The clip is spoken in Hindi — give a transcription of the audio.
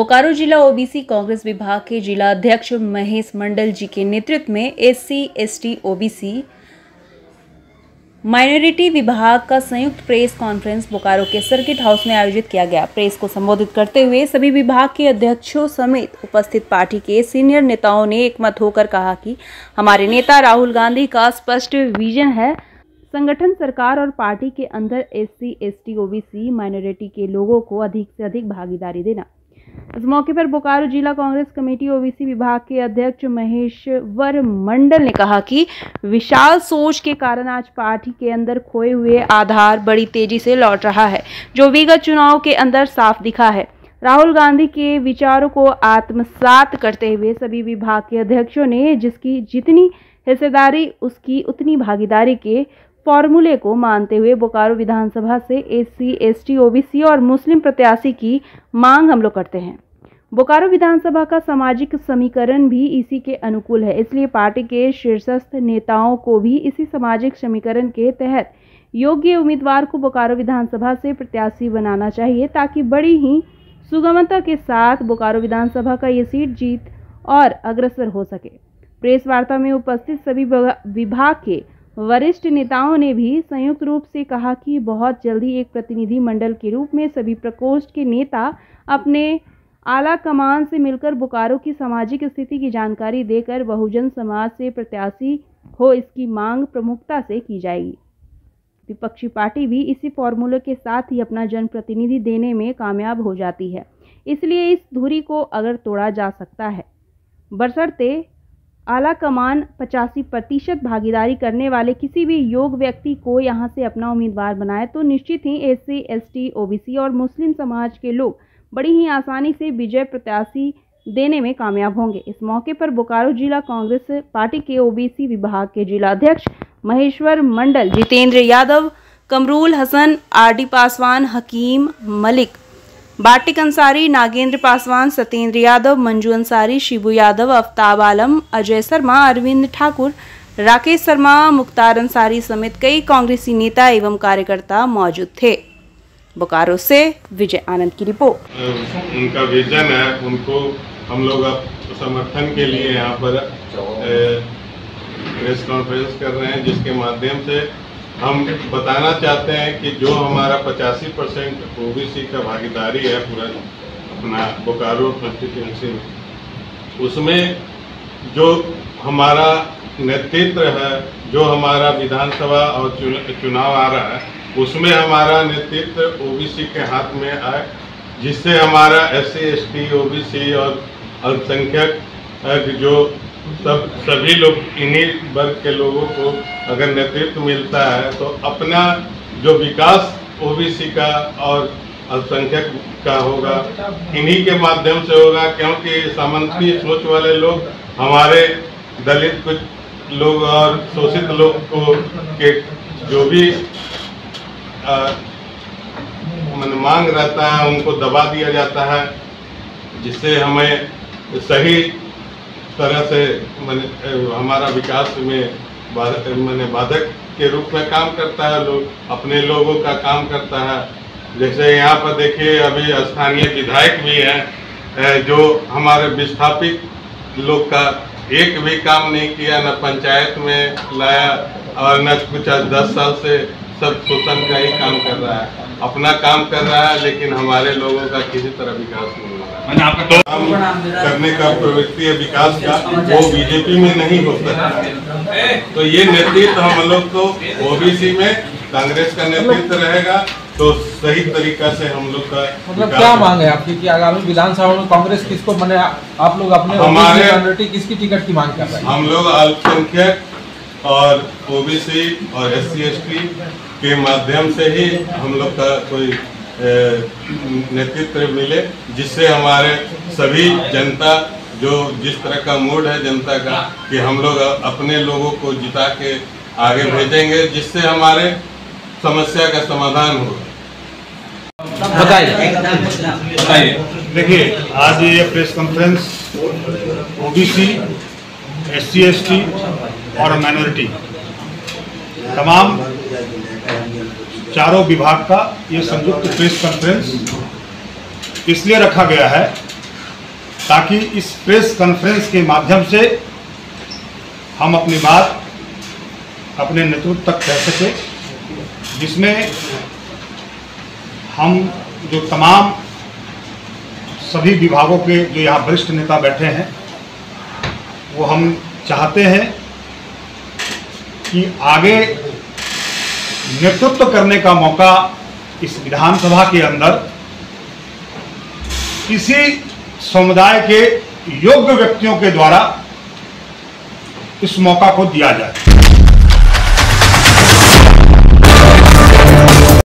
बोकारो जिला ओबीसी कांग्रेस विभाग के जिला अध्यक्ष महेश मंडल जी के नेतृत्व में एससी एसटी ओबीसी माइनॉरिटी विभाग का संयुक्त प्रेस कॉन्फ्रेंस बोकारो के सर्किट हाउस में आयोजित किया गया। प्रेस को संबोधित करते हुए सभी विभाग के अध्यक्षों समेत उपस्थित पार्टी के सीनियर नेताओं ने एकमत होकर कहा कि हमारे नेता राहुल गांधी का स्पष्ट विजन है। संगठन सरकार और पार्टी के अंदर एससी, एसटी, ओबीसी माइनॉरिटी के लोगों को अधिक से अधिक भागीदारी देना। इस मौके पर बोकारो जिला कांग्रेस कमेटी ओबीसी विभाग के अध्यक्ष महेश्वर मंडल ने कहा कि विशाल सोच के कारण आज पार्टी के अंदर खोए हुए आधार बड़ी तेज़ी से लौट रहा है, जो विगत चुनाव के अंदर साफ़ दिखा है। राहुल गांधी के विचारों को आत्मसात करते हुए सभी विभाग के अध्यक्षों ने जिसकी जितनी हिस्सेदारी, उसकी उतनी भागीदारी के फॉर्मूले को मानते हुए बोकारो विधानसभा से एससी, एसटी, ओबीसी और मुस्लिम प्रत्याशी की मांग हम लोग करते हैं। बोकारो विधानसभा का सामाजिक समीकरण भी इसी के अनुकूल है इसलिए पार्टी के शीर्षस्थ नेताओं को भी इसी सामाजिक समीकरण के तहत योग्य उम्मीदवार को बोकारो विधानसभा से प्रत्याशी बनाना चाहिए ताकि बड़ी ही सुगमता के साथ बोकारो विधानसभा का ये सीट जीत और अग्रसर हो सके। प्रेस वार्ता में उपस्थित सभी विभाग के वरिष्ठ नेताओं ने भी संयुक्त रूप से कहा कि बहुत जल्दी एक प्रतिनिधि मंडल के रूप में सभी प्रकोष्ठ के नेता अपने आला कमान से मिलकर बोकारो की सामाजिक स्थिति की जानकारी देकर बहुजन समाज से प्रत्याशी हो इसकी मांग प्रमुखता से की जाएगी। विपक्षी पार्टी भी इसी फॉर्मूले के साथ ही अपना जनप्रतिनिधि देने में कामयाब हो जाती है, इसलिए इस धुरी को अगर तोड़ा जा सकता है। बरसरते आला कमान पचासी प्रतिशत भागीदारी करने वाले किसी भी योग व्यक्ति को यहाँ से अपना उम्मीदवार बनाए तो निश्चित ही एससी, एसटी, ओबीसी और मुस्लिम समाज के लोग बड़ी ही आसानी से विजय प्रत्याशी देने में कामयाब होंगे। इस मौके पर बोकारो जिला कांग्रेस पार्टी के ओबीसी विभाग के जिला अध्यक्ष Maheshwar Mandal Jitendra Yadav Kamrul Hasan R D Paswan Hakim Malik batik Ansari, Nagendra Paswan Satyendra Yadav, Manju Ansari, Shibu Yadav, Aftab Alam, Ajay Sharma, Arvind Thakur, Rakesh Sharma, Mukhtar Ansari समेत कई कांग्रेसी नेता एवं कार्यकर्ता मौजूद थे। बोकारो से विजय आनंद की रिपोर्ट। उनका विजन है, उनको हम लोग समर्थन के लिए यहाँ पर प्रेस कॉन्फ्रेंस कर रहे हैं, जिसके माध्यम से हम बताना चाहते हैं कि जो हमारा पचासी परसेंट ओबीसी का भागीदारी है पूरा अपना बोकारो कॉन्स्टिट्यूंसी में, उसमें जो हमारा नेतृत्व है, जो हमारा विधानसभा और चुनाव आ रहा है, उसमें हमारा नेतृत्व ओबीसी के हाथ में आए, जिससे हमारा S C S T O और अल्पसंख्यक, जो सब, सभी लोग, इन्हीं वर्ग के लोगों को अगर नेतृत्व मिलता है तो अपना जो विकास ओबीसी का और अल्पसंख्यक का होगा, इन्हीं के माध्यम से होगा, क्योंकि सामंती सोच वाले लोग, हमारे दलित कुछ लोग और शोषित लोग को, के जो भी मन मांग रहता है, उनको दबा दिया जाता है, जिससे हमें सही तरह से मैंने हमारा विकास में मैंने बाधक के रूप में काम करता है, लोग, अपने लोगों का काम करता है। जैसे यहाँ पर देखिए, अभी स्थानीय विधायक भी हैं जो हमारे विस्थापित लोग का एक भी काम नहीं किया, न पंचायत में लाया, और न कुछ दस साल से सब शोषण का ही काम कर रहा है। अपना काम कर रहा है, लेकिन हमारे लोगों का किसी तरह विकास नहीं काम करने का प्रवृत्ति है विकास का वो बीजेपी में नहीं हो सकता। तो ये नेतृत्व हम लोग को ओबीसी में कांग्रेस का नेतृत्व रहेगा तो सही तरीका से हम लोग का मतलब क्या मांग है आपकी कि आगामी विधानसभा में कांग्रेस किसको मैंने आप लोग अपने हमारे किसकी टिकट की मांग कर रहे हैं? हम लोग अल्पसंख्यक और ओबीसी और एस सी के माध्यम से ही हम लोग का कोई नेतृत्व मिले जिससे हमारे सभी जनता जो जिस तरह का मूड है जनता का कि हम लोग अपने लोगों को जिता के आगे भेजेंगे जिससे हमारे समस्या का समाधान होगा बताइए। देखिए आज ये press conference OBC S C S T और माइनॉरिटी तमाम चारों विभाग का ये संयुक्त प्रेस कॉन्फ्रेंस इसलिए रखा गया है ताकि इस प्रेस कॉन्फ्रेंस के माध्यम से हम अपनी बात अपने नेतृत्व तक कह सके, जिसमें हम जो तमाम सभी विभागों के जो यहाँ वरिष्ठ नेता बैठे हैं, वो हम चाहते हैं कि आगे नेतृत्व करने का मौका इस विधानसभा के अंदर किसी समुदाय के योग्य व्यक्तियों के द्वारा इस मौका को दिया जाए।